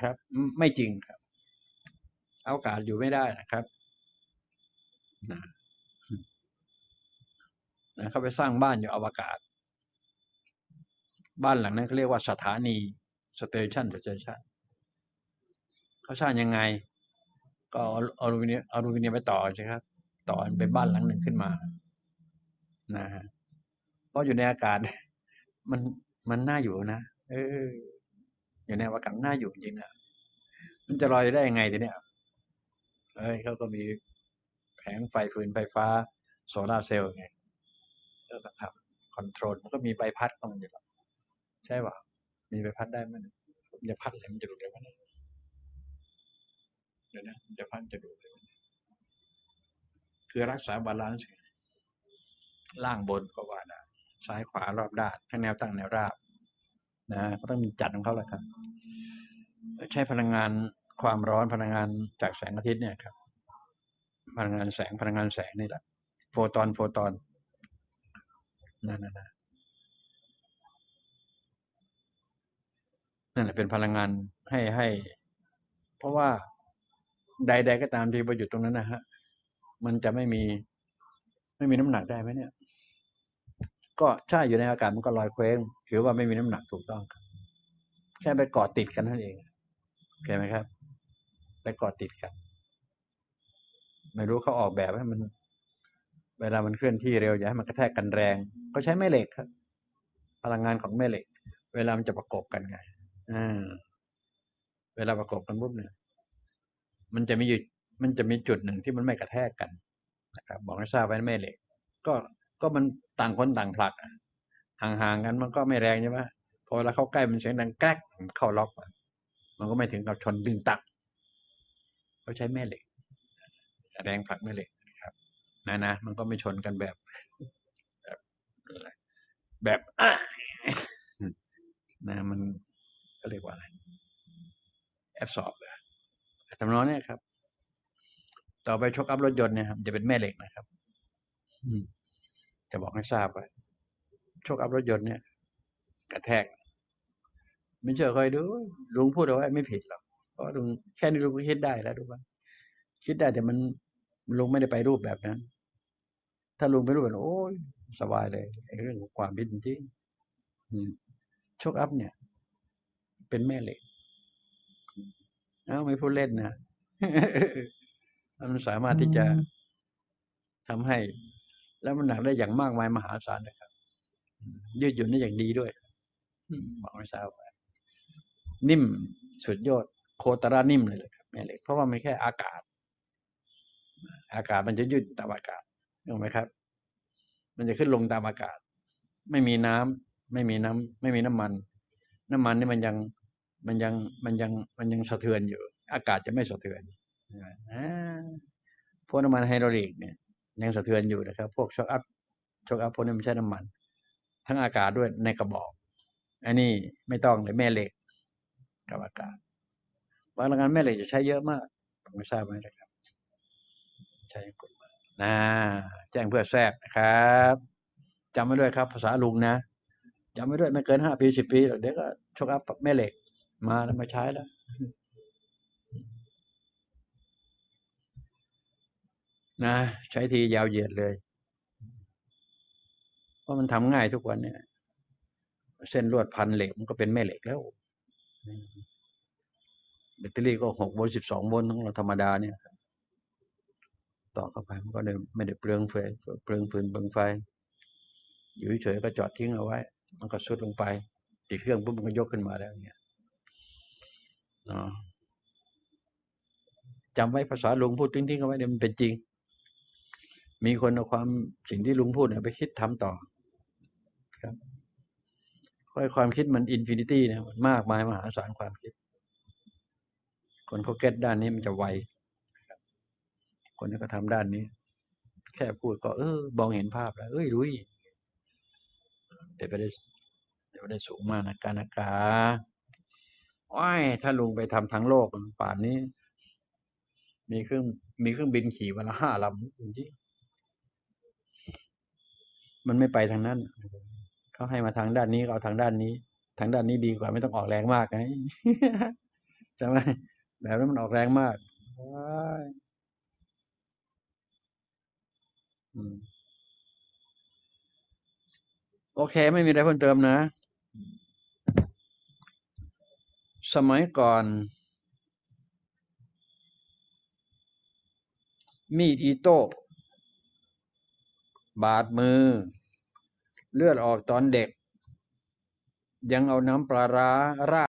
ครับ ไม่จริงครับ อวกาศอยู่ไม่ได้นะครับนะนะเขาไปสร้างบ้านอยู่อวกาศ บ้านหลังนั้นเขาเรียกว่าสถานี station station เขาสร้างยังไง ก็เอาอลูมิเนียมอลูมิเนียมไปต่อใช่ครับ ต่อเป็นบ้านหลังหนึ่งขึ้นมา นะฮะเพราะอยู่ในอากาศ มันมันน่าอยู่นะ เออ อยู่ในอากาศน่าอยู่จริงนะมันจะลอยได้ยังไงทีเนี้ยเอ้ยเขาก็มีแผงไฟฟืนไฟฟ้าโซลาร์เซลล์ไงแล้วก็ทำ control มันก็มีใบพัดของมันอยู่แล้วใช่ป่ะมีใบพัดได้ไหมยมันจะพัดอะไรมันจะดูดได้ไหมเนี่ยเดี๋ยวนะมันจะพัดจะดูดได้ไหมคือรักษา balanceล่างบนก็ว่าได้ซ้ายขวารอบด้านทั้งแนวตั้งแนวราบ นะก็ต้องมีจัดของเขาแหละครับ ใช้พลังงานความร้อนพลังงานจากแสงอาทิตย์เนี่ยครับ พลังงานแสงพลังงานแสงนี่แหละ โฟตอนโฟตอนนั่นนะนั่นแหละเป็นพลังงานให้ให้ เพราะว่าใด ๆ ก็ตามที่ไปอยู่ตรงนั้นนะฮะมันจะไม่มี ไม่มีน้ำหนักได้ไหมเนี่ย ก็ใช่อยู่ในอากาศมันก็ลอยเคว้งถือว่าไม่มีน้ำหนักถูกต้องครับแค่ไปเกาะติดกันนั่นเองเข้าใจไหมครับ ไปเกาะติดกันไม่รู้เขาออกแบบให้มัน เวลามันเคลื่อนที่เร็วอย่าให้มันกระแทกกันแรง ก็ใช้แม่เหล็กครับ พลังงานของแม่เหล็ก เวลามันจะประกบกันไงอ่าเวลาประกบกันปุ๊บเนี่ยมันจะมีอยู่มันจะมีจุดหนึ่งที่มันไม่กระแทกกันนะครับบอกให้ทราบไว้แม่เหล็ก ก็ ก็มันต่างคนต่างผลักห่างๆกันมันก็ไม่แรงใช่ไหมพอเวลาเข้าใกล้มันเสียงดังแกรกเข้าล็อกมันก็ไม่ถึงกับชนดึงตักเขาใช้แม่เหล็ก แรงผลักแม่เหล็กนะครับ นะนะมันก็ไม่ชนกันแบบ แบบแบบอะนะมันก็เรียกว่าอะไรแอบสอบเลยทำนองเนี้ยครับ ต่อไปชกอัพรถยนต์เนี่ยครับ จะเป็นแม่เหล็กนะครับ อืม จะบอกให้ทราบว่าโชคอัพรถยนต์เนี่ย กระแทกไม่เชื่อคอยดูลุงพูดเอาไว้ไม่ผิดหรอกเพราะลุงแค่นี้ลุงก็คิดได้แล้วดูว่าคิดได้แต่มันลุงไม่ได้ไปรูปแบบนั้น ถ้าลุงไปรูปแบบโอ้ยสบายเลยไอ้เรื่องของความพิดจริงโชคอัพเนี่ย เป็นแม่เหล็กเอ้าไม่พูดเล่นนะมันสามารถที่จะทำให้ แล้วมันหนักได้อย่างมากมายมหาศาลนะครับ ยืดหยุ่นได้อย่างดีด้วยบอกไม่ทราบว่านิ่มสุดยอด โคตรานิ่มเลยเลยครับแม่เหล็กเพราะว่ามันแค่อากาศ อากาศมันจะยืดตามอากาศถูกไหมครับ มันจะขึ้นลงตามอากาศ ไม่มีน้ำไม่มีน้ำไม่มีน้ำมัน น้ำมันนี่มันยังมันยังมันยังมันยังสะเทือนอยู่ อากาศจะไม่สะเทือนอ่าพวกน้ำมันไฮดรอลิกเนี่ย ยังสะเทือนอยู่นะครับ พวกโช้คอัพโช้คอัพพวกนี้ไม่ใช่น้ำมัน ทั้งอากาศด้วยในกระบอก อันนี้ไม่ต้องเลยแม่เหล็กกับอากาศพลังงานแม่เหล็กจะใช้เยอะมากผมไม่ทราบไหมนะครับ ใช้กฎหมายนะแจ้งเพื่อแทรกนะครับจำไว้ด้วยครับ ภาษาลุงนะจำไว้ด้วยไม่เกินห้าปีสิบปีเดี๋ยวก็ช็อคอัพแม่เหล็ก มาแล้วมาใช้แล้ว นะใช้ทียาวเหยียดเลย เพราะมันทำง่ายทุกวันเนี่ย เส้นลวดพันเหล็กมันก็เป็นแม่เหล็กแล้วแบตเตอรี่ก็หกโวลต์สิบสองโวลต์ของเราธรรมดาเนี่ยต่อเข้าไปมันก็ไม่ได้เปลืองไฟเปลืองฟืนเปลืองไฟ อยู่เฉยๆก็จอดทิ้งเอาไว้ มันก็สุดลงไปติดเครื่องปุ๊บมันก็ยกขึ้นมาแล้วเนี่ยจำไว้ภาษาลุงพูดทิ้งๆเอาไว้เนี่ยมันเป็นจริง มีคนเอาความสิ่งที่ลุงพูดเนี่ยไปคิดทำต่อครับค่อยความคิดมัน infinity นะมันมากมายมหาศาลความคิด คนเขา get ด้านนี้มันจะไวคนที่เขาทำด้านนี้ แค่พูดก็ เออมองเห็นภาพแล้ว เอ้ยรู้ยเดี๋ยวไปได้เดี๋ยวไปได้สูงมากนะการอากาว้ายถ้าลุงไปทำทั้งโลกป่านนี้ มีเครื่องมีเครื่องบินขี่วันละห้าลำจริง มันไม่ไปทางนั้นเขาให้มาทางด้านนี้เอาทางด้านนี้ ทางด้านนี้ดีกว่าไม่ต้องออกแรงมากไงใช่ไหมแบบนั้นมันออกแรงมากโอเค ไม่มีอะไรเพิ่มเติมนะ สมัยก่อน มีดอีโต้ บาดมือ เลือดออกตอนเด็ก ยังเอาน้ำปลาร้าราด